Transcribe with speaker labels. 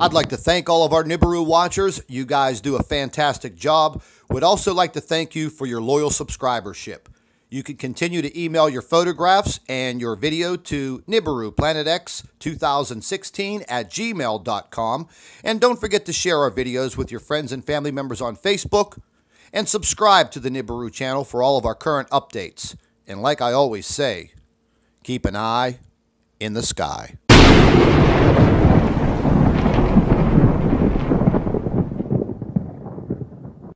Speaker 1: I'd like to thank all of our Nibiru watchers. You guys do a fantastic job. Would also like to thank you for your loyal subscribership. You can continue to email your photographs and your video to NibiruPlanetX2016 at gmail.com. And don't forget to share our videos with your friends and family members on Facebook. And subscribe to the Nibiru channel for all of our current updates. And like I always say, keep an eye in the sky.